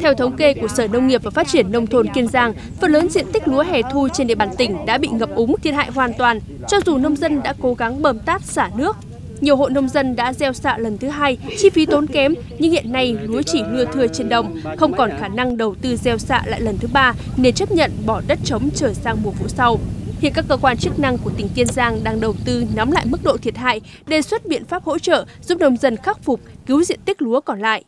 Theo thống kê của Sở Nông nghiệp và Phát triển Nông thôn Kiên Giang, phần lớn diện tích lúa hè thu trên địa bàn tỉnh đã bị ngập úng thiệt hại hoàn toàn, cho dù nông dân đã cố gắng bơm tát xả nước. Nhiều hộ nông dân đã gieo xạ lần thứ hai, chi phí tốn kém, nhưng hiện nay lúa chỉ lưa thưa trên đồng, không còn khả năng đầu tư gieo xạ lại lần thứ ba nên chấp nhận bỏ đất trống trở sang mùa vụ sau. Hiện các cơ quan chức năng của tỉnh Kiên Giang đang đầu tư nắm lại mức độ thiệt hại, đề xuất biện pháp hỗ trợ giúp nông dân khắc phục, cứu diện tích lúa còn lại.